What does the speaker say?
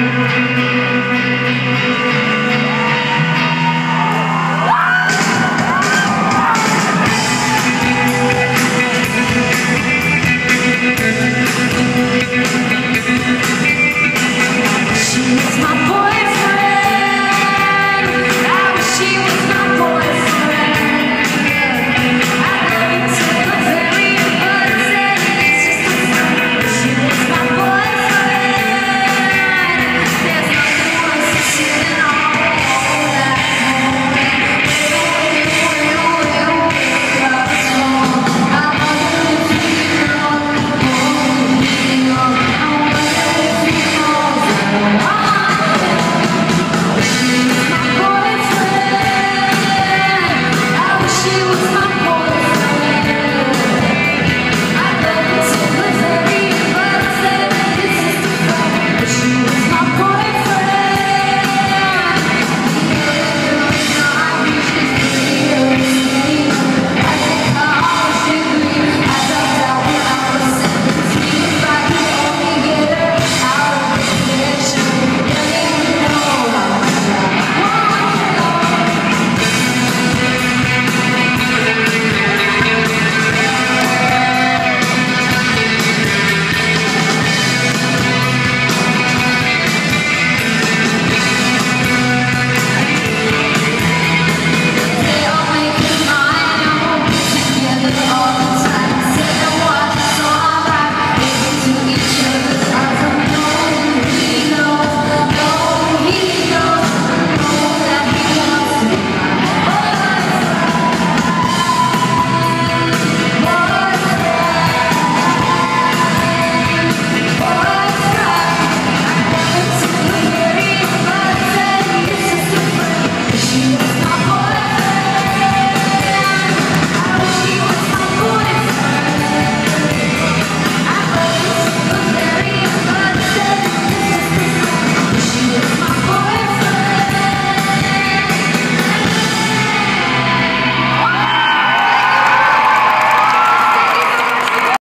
Música